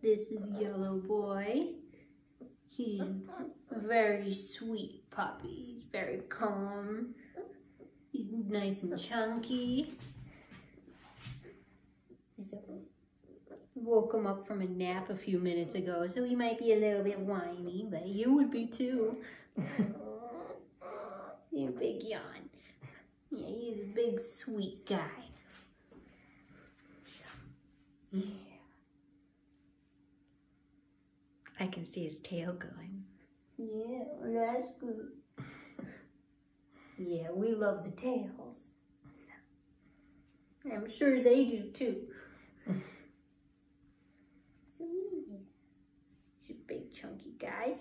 This is Yellow Boy. He's a very sweet puppy. He's very calm. He's nice and chunky. So, woke him up from a nap a few minutes ago, so he might be a little bit whiny, but you would be too. you big yawn. Yeah, he's a big sweet guy. Yeah. I can see his tail going. Yeah, that's good. yeah, we love the tails. I'm sure they do too. he's a big chunky guy.